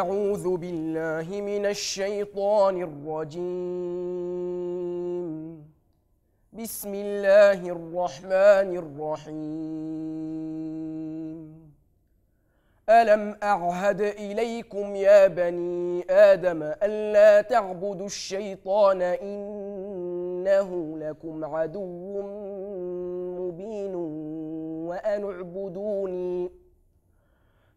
أعوذ بالله من الشيطان الرجيم. بسم الله الرحمن الرحيم. ألم أعهد إليكم يا بني آدم ألا تعبدوا الشيطان إنه لكم عدو مبين وأن اعبدوني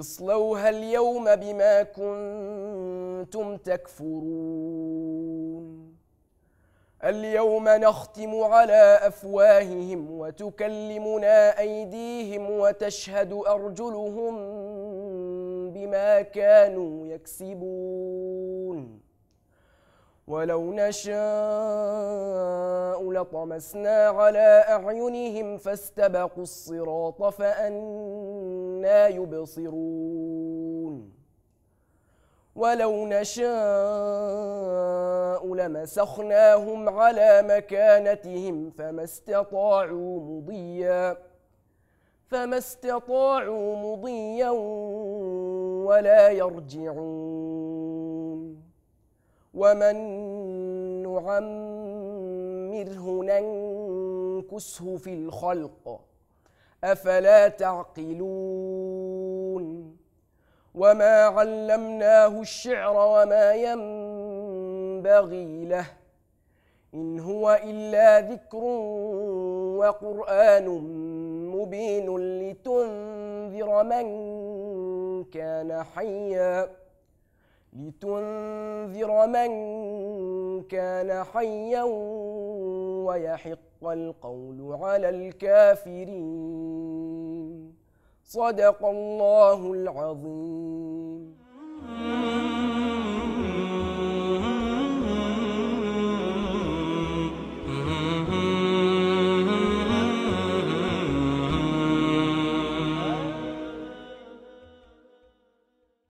اصلوها اليوم بما كنتم تكفرون. اليوم نختم على أفواههم وتكلمنا أيديهم وتشهد أرجلهم بما كانوا يكسبون. ولو نشاء لطمسنا على أعينهم فاستبقوا الصراط فانى يبصرون. ولو نشاء لمسخناهم على مكانتهم فما استطاعوا مضيا فما استطاعوا مضيا ولا يرجعون. ومن نعمره ننكسه في الخلق. أفلا تعقلون؟ وما علمناه الشعر وما ينبغي له. إن هو إلا ذكر وقرآن مبين لتنذر من كان حيا. لتنذر من كان حيا ويحق القول على الكافرين. صدق الله العظيم.